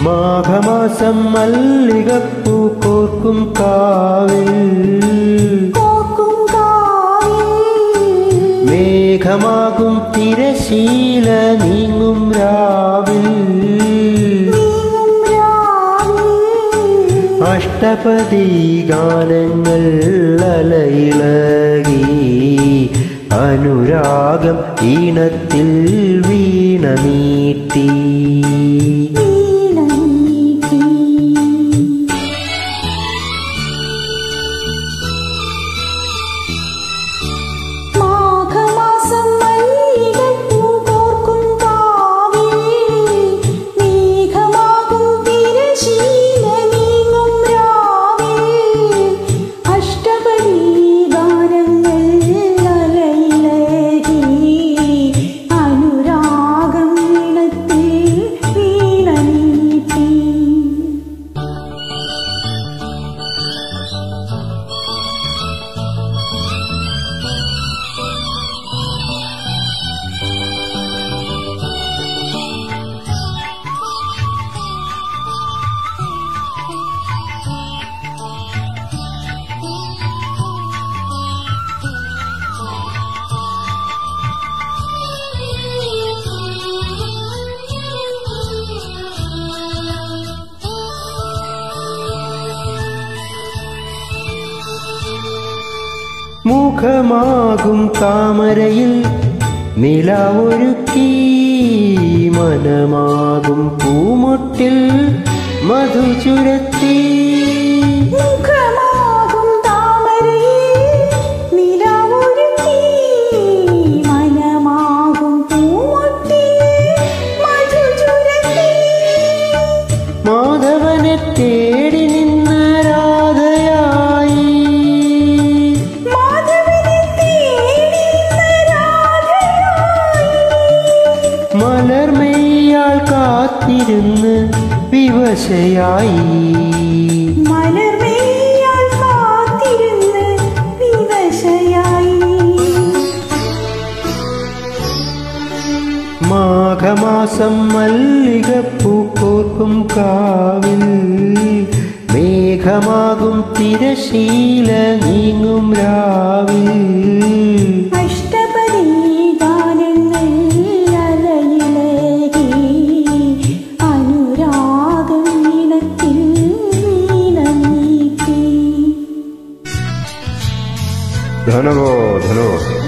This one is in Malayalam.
മാഘമാസം മല്ലികപ്പൂ കോർക്കും കാവിൽ. മേഘമാകും തിരശീല നീങ്ങും രാവിൽ. അഷ്ടപതി ഗാനങ്ങൾ അലയിളകി. അനുരാഗം ഈണത്തിൽ വീണമീട്ടി മുഖമാകും താമരയിൽ നിലാവൊരുക്കി മനമാകും പൂമൊട്ടിൽ മധു കാത്തിരുന്ന് വിവശയായി. മാഘമാസം മല്ലിക പൂക്കോർക്കും കാവിൽ. മേഘമാകും തിരശീല നീങ്ങും രാവിൽ. luego, hasta.